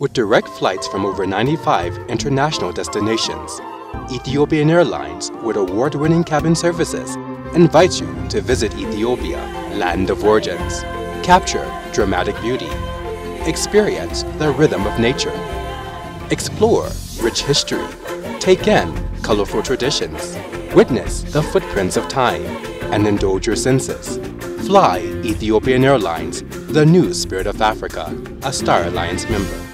With direct flights from over 95 international destinations, Ethiopian Airlines, with award winning cabin services, invites you to visit Ethiopia, land of origins. Capture dramatic beauty. Experience the rhythm of nature. Explore rich history. Take in colorful traditions. Witness the footprints of time and indulge your senses. Fly Ethiopian Airlines, the new spirit of Africa, a Star Alliance member.